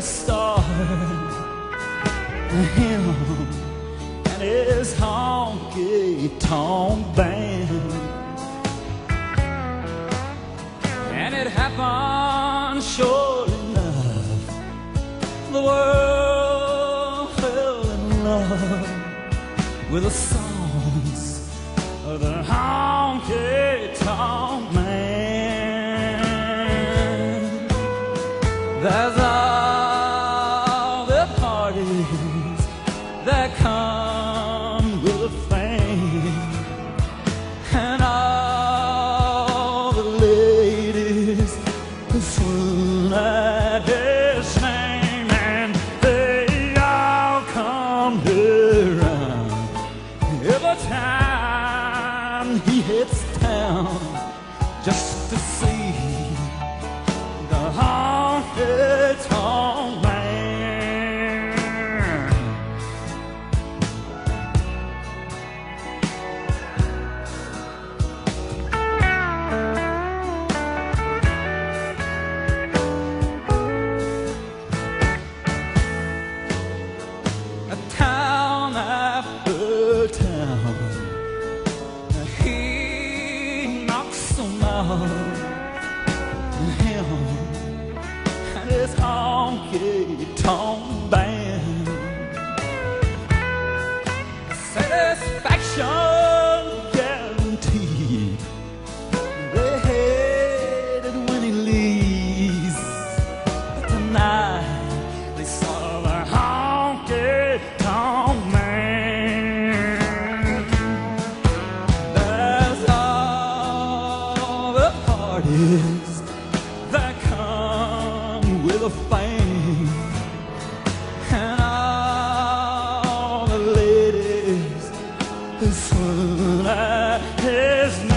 the start. Him and his honky tonk band. And it happened sure enough. The world fell in love with the songs of the honky There's all the parties that come Him and his honky tonk band. Satisfaction guaranteed. They hate it when he leaves. But tonight they saw and all the ladies at his name.